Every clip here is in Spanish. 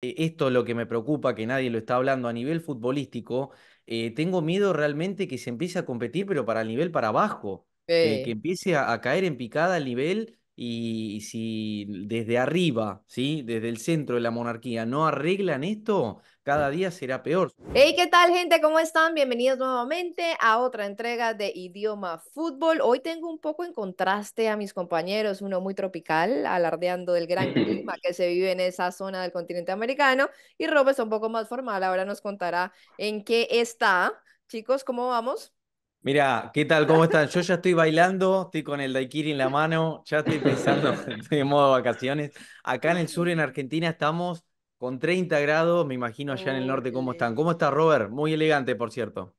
eh, esto es lo que me preocupa, que nadie lo está hablando a nivel futbolístico, eh, tengo miedo realmente que se empiece a competir, pero para el nivel para abajo, que, que empiece a, a caer en picada el nivel y si desde arriba, ¿sí? desde el centro de la monarquía, no arreglan esto, cada día será peor. Hey, ¿qué tal gente? ¿Cómo están? Bienvenidos nuevamente a otra entrega de Idioma Fútbol. Hoy tengo un poco en contraste a mis compañeros, uno muy tropical, alardeando del gran clima que se vive en esa zona del continente americano, y Rob está un poco más formal, ahora nos contará en qué está. Chicos, ¿cómo vamos? Mira, ¿qué tal? ¿Cómo están? Yo ya estoy bailando, estoy con el daiquiri en la mano, ya estoy pensando, estoy en modo vacaciones. Acá en el sur, en Argentina, estamos con 30 grados, me imagino allá en el norte cómo están. ¿Cómo está Robert? Muy elegante, por cierto.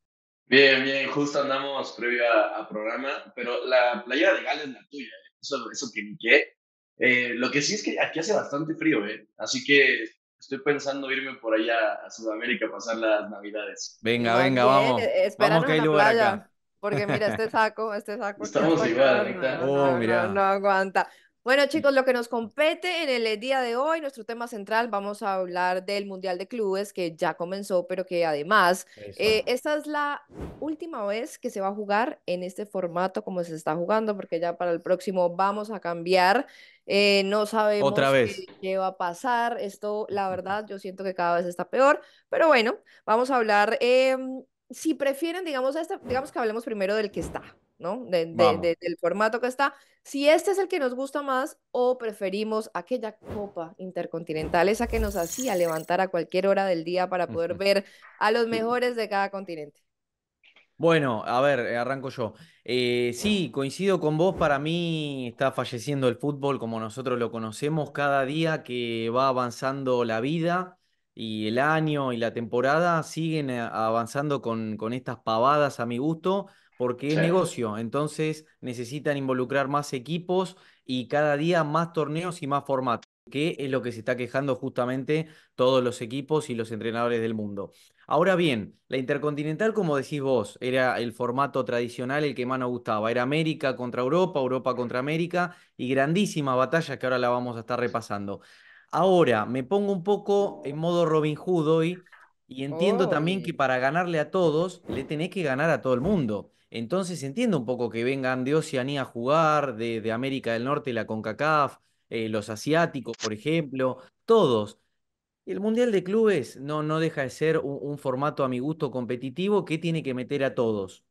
Bien, bien, justo andamos previo a, programa, pero la playa de Gales es la tuya, ¿eh? eso, eso que ni qué. Eh, lo que sí es que aquí hace bastante frío, ¿eh? así que estoy pensando irme por allá a Sudamérica a pasar las navidades. Venga, venga, vamos. vamos que hay lugar acá. Porque mira, este saco, este saco. Estamos igual, oh, mira. no aguanta. Bueno, chicos, lo que nos compete en el día de hoy, nuestro tema central, vamos a hablar del Mundial de Clubes que ya comenzó, pero que además eh, esta es la última vez que se va a jugar en este formato como se está jugando, porque ya para el próximo vamos a cambiar. Eh, no sabemos Otra vez. Qué, va a pasar. Esto, la verdad, yo siento que cada vez está peor, pero bueno, vamos a hablar. Em, si prefieren, digamos, este, digamos que hablemos primero del que está, ¿no? del formato que está. Si este es el que nos gusta más o preferimos aquella Copa Intercontinental, esa que nos hacía levantar a cualquier hora del día para poder ver a los mejores de cada continente. Bueno, a ver, eh, arranco yo. Eh, sí, coincido con vos, para mí está falleciendo el fútbol como nosotros lo conocemos cada día que va avanzando la vida y el año y la temporada siguen eh, avanzando con, con estas pavadas a mi gusto porque es negocio, entonces necesitan involucrar más equipos y cada día más torneos y más formatos, que es lo que se está quejando justamente todos los equipos y los entrenadores del mundo. Ahora bien, la Intercontinental, como decís vos, era el formato tradicional el que más nos gustaba. Era América contra Europa, Europa contra América y grandísima batalla que ahora la vamos a estar repasando. Ahora me pongo un poco en modo Robin Hood hoy y entiendo también que para ganarle a todos le tenés que ganar a todo el mundo. Entonces entiendo un poco que vengan de Oceanía a jugar, de, América del Norte, la CONCACAF, eh, los asiáticos, por ejemplo, todos. El Mundial de Clubes no, no deja de ser un, formato a mi gusto competitivo que tiene que meter a todos.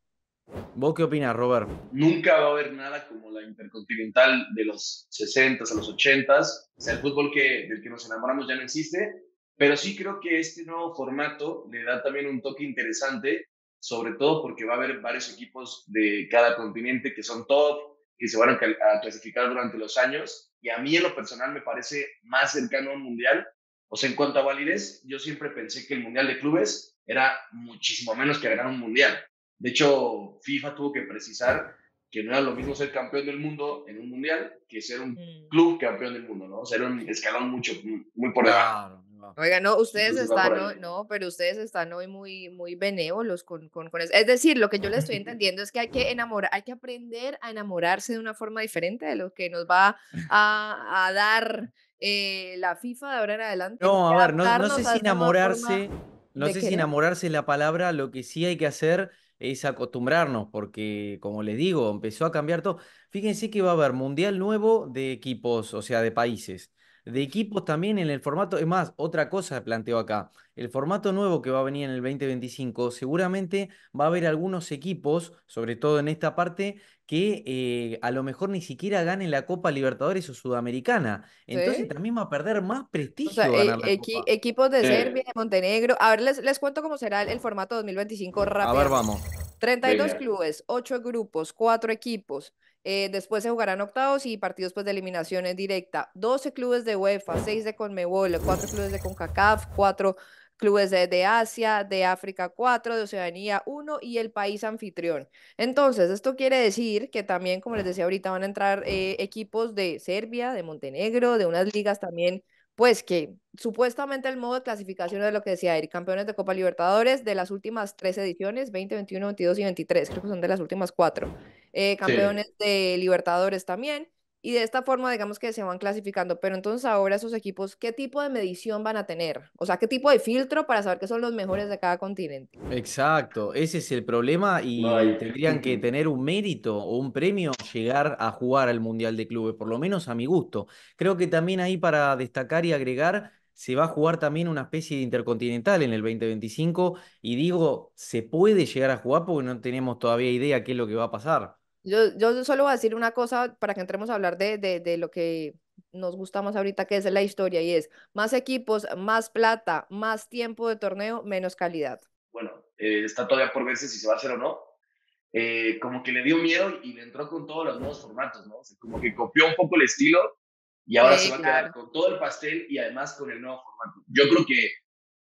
¿Vos qué opinas, Robert? Nunca va a haber nada como la Intercontinental de los 60 a los 80 O sea, el fútbol que, del que nos enamoramos ya no existe. Pero sí creo que este nuevo formato le da también un toque interesante sobre todo porque va a haber varios equipos de cada continente que son top, que se van a, clasificar durante los años. Y a mí en lo personal me parece más cercano a un mundial. O sea, en cuanto a validez, yo siempre pensé que el mundial de clubes era muchísimo menos que ganar un mundial. De hecho, FIFA tuvo que precisar que no era lo mismo ser campeón del mundo en un mundial que ser un mm. club campeón del mundo, ¿no? O sea, era un escalón mucho, muy por debajo. Oiga, no, ustedes están, no, pero ustedes están hoy muy, muy benévolos con, con, con, eso. Es decir, lo que yo le estoy entendiendo es que hay que enamorar, hay que aprender a enamorarse de una forma diferente de lo que nos va a, a dar eh, la FIFA de ahora en adelante. No, a ver, no, no sé si enamorarse, no sé si enamorarse la palabra, lo que sí hay que hacer es acostumbrarnos, porque como les digo, empezó a cambiar todo. Fíjense que va a haber mundial nuevo de equipos, o sea, de países de equipos también en el formato. Es más, otra cosa planteo acá. El formato nuevo que va a venir en el 2025, seguramente va a haber algunos equipos, sobre todo en esta parte, que eh, a lo mejor ni siquiera ganen la Copa Libertadores o Sudamericana. Entonces también va a perder más prestigio. E equipos de Serbia, de Montenegro. A ver, les, les cuento cómo será el, formato 2025 rápido. A ver, vamos. 32 clubes, 8 grupos, 4 equipos. Eh, después se jugarán octavos y partidos pues, de eliminación directa. 12 clubes de UEFA, 6 de Conmebol, 4 clubes de CONCACAF, 4 clubes de, Asia, de África 4, de Oceanía 1 y el país anfitrión. Entonces, esto quiere decir que también, como les decía ahorita, van a entrar eh, equipos de Serbia, de Montenegro, de unas ligas también pues que supuestamente el modo de clasificación es lo que decía Eric, campeones de Copa Libertadores de las últimas tres ediciones, 20, 21, 22 y 23, creo que son de las últimas cuatro. Eh, campeones de Libertadores también. Y de esta forma, digamos que se van clasificando. Pero entonces ahora esos equipos, ¿qué tipo de medición van a tener? O sea, ¿qué tipo de filtro para saber que son los mejores de cada continente? Exacto, ese es el problema y tendrían que tener un mérito o un premio llegar a jugar al Mundial de Clubes, por lo menos a mi gusto. Creo que también ahí para destacar y agregar, se va a jugar también una especie de intercontinental en el 2025 y digo, se puede llegar a jugar porque no tenemos todavía idea qué es lo que va a pasar. Yo, yo solo voy a decir una cosa para que entremos a hablar de, de, de lo que nos gustamos ahorita, que es la historia, y es más equipos, más plata, más tiempo de torneo, menos calidad. Bueno, eh, está todavía por verse si se va a hacer o no. Eh, como que le dio miedo y le entró con todos los nuevos formatos, ¿no? como que copió un poco el estilo y ahora se va a quedar con todo el pastel y además con el nuevo formato. Yo creo que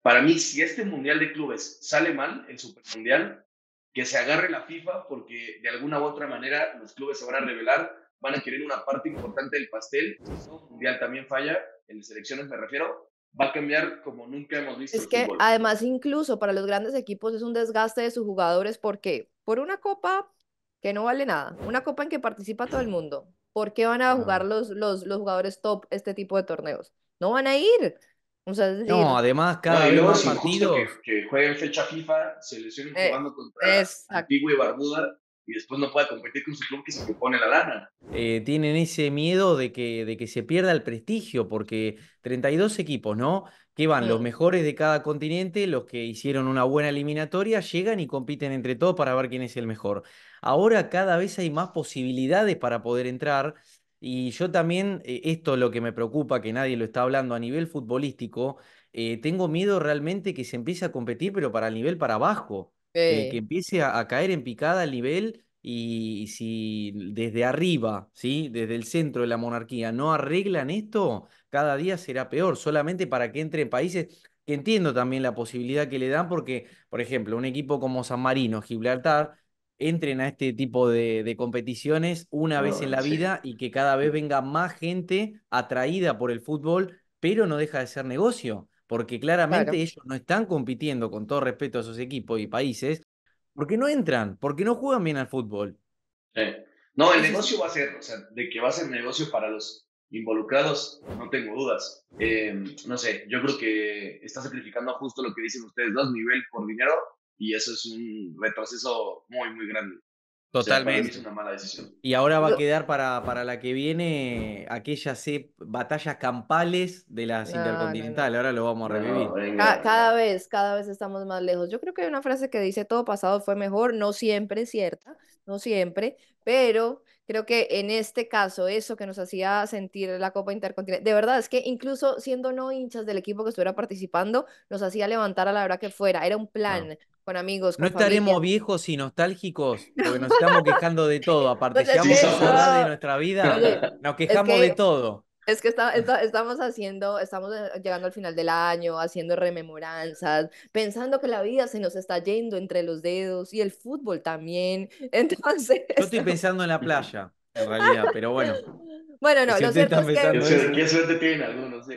para mí, si este Mundial de Clubes sale mal, el Super Mundial, que se agarre la FIFA porque de alguna u otra manera los clubes se van a revelar, van a querer una parte importante del pastel. El mundial también falla, en las elecciones me refiero, va a cambiar como nunca hemos visto. Es que además incluso para los grandes equipos es un desgaste de sus jugadores porque por una copa que no vale nada, una copa en que participa todo el mundo, ¿por qué van a jugar los, los, los jugadores top este tipo de torneos? No van a ir no, además, cada vez más partidos. Que, que, jueguen fecha FIFA, se lesionen eh, jugando contra Antigua y Barbuda y después no pueda competir con su club que se propone la lana. Eh, tienen ese miedo de que, de que se pierda el prestigio, porque 32 equipos, ¿no? Que van los mm. mejores de cada continente, los que hicieron una buena eliminatoria, llegan y compiten entre todos para ver quién es el mejor. Ahora cada vez hay más posibilidades para poder entrar y yo también, eh, esto es lo que me preocupa, que nadie lo está hablando a nivel futbolístico, eh, tengo miedo realmente que se empiece a competir, pero para el nivel para abajo, que empiece a, caer en picada el nivel y, si desde arriba, ¿sí? desde el centro de la monarquía, no arreglan esto, cada día será peor, solamente para que entre países que entiendo también la posibilidad que le dan, porque, por ejemplo, un equipo como San Marino, Gibraltar, entren a este tipo de, competiciones una vez en la vida y que cada vez venga más gente atraída por el fútbol, pero no deja de ser negocio, porque claramente ellos no están compitiendo con todo respeto a esos equipos y países, porque no entran, porque no juegan bien al fútbol. No, el negocio va a ser, o sea, de que va a ser negocio para los involucrados, no tengo dudas. Em, no sé, yo creo que está sacrificando justo lo que dicen ustedes dos, nivel por dinero, y eso es un retroceso muy, muy grande. Totalmente. es una mala decisión. Y ahora va a quedar para, para la que viene aquellas batallas campales de las intercontinentales. Ahora lo vamos a revivir. cada vez, cada vez estamos más lejos. Yo creo que hay una frase que dice todo pasado fue mejor, no siempre es cierta, no siempre, pero creo que en este caso, eso que nos hacía sentir la Copa Intercontinental, de verdad es que incluso siendo no hinchas del equipo que estuviera participando, nos hacía levantar a la hora que fuera. Era un plan, con amigos. no estaremos viejos y nostálgicos, porque nos estamos quejando de todo. Aparte, si vamos a hablar de nuestra vida, nos quejamos de todo. Es que está, estamos haciendo, estamos eh, llegando al final del año, haciendo rememoranzas, pensando que la vida se nos está yendo entre los dedos y el fútbol también. Entonces. Yo estoy pensando en la playa, en realidad, pero bueno. Bueno, no, lo cierto es que... ¿Qué suerte tienen algunos? Sí.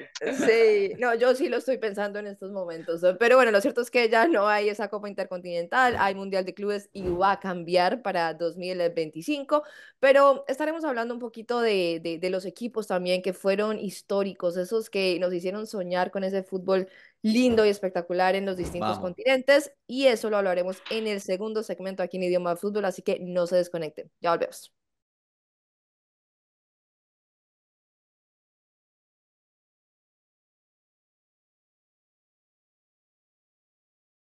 sí, no, yo sí lo estoy pensando en estos momentos. Pero bueno, lo cierto es que ya no hay esa Copa Intercontinental, hay Mundial de Clubes y va a cambiar para 2025. Pero estaremos hablando un poquito de, de, de los equipos también que fueron históricos, esos que nos hicieron soñar con ese fútbol lindo y espectacular en los distintos continentes. Y eso lo hablaremos en el segundo segmento aquí en Idioma Fútbol, así que no se desconecten. Ya volvemos.